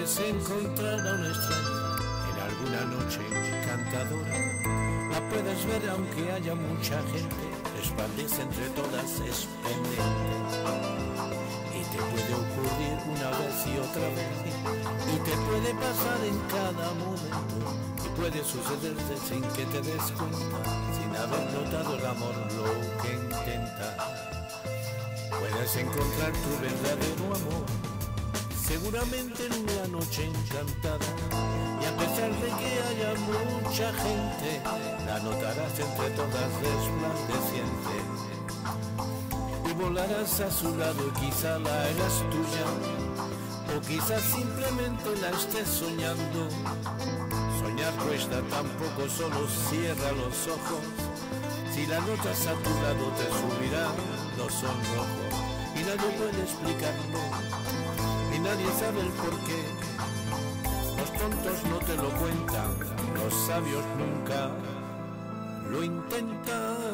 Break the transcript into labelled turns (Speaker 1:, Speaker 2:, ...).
Speaker 1: puedes encontrar a una estrella en alguna noche encantadora. La puedes ver aunque haya mucha gente, resplandece entre todas, es pendiente. Y te puede ocurrir una vez y otra vez, y te puede pasar en cada momento, y puede sucederte sin que te des cuenta, sin haber notado el amor lo que intenta. Puedes encontrar tu verdadero amor seguramente en una noche encantada. Y a pesar de que haya mucha gente, la notarás entre todas resplandeciente. Y volarás a su lado, quizá la hagas tuya, o quizás simplemente la estés soñando. Soñar cuesta tampoco, solo cierra los ojos. Si la notas a tu lado te subirá los sonrojos y nadie puede explicarlo y nadie sabe el por qué. Los tontos no te lo cuentan, los sabios nunca lo intentan.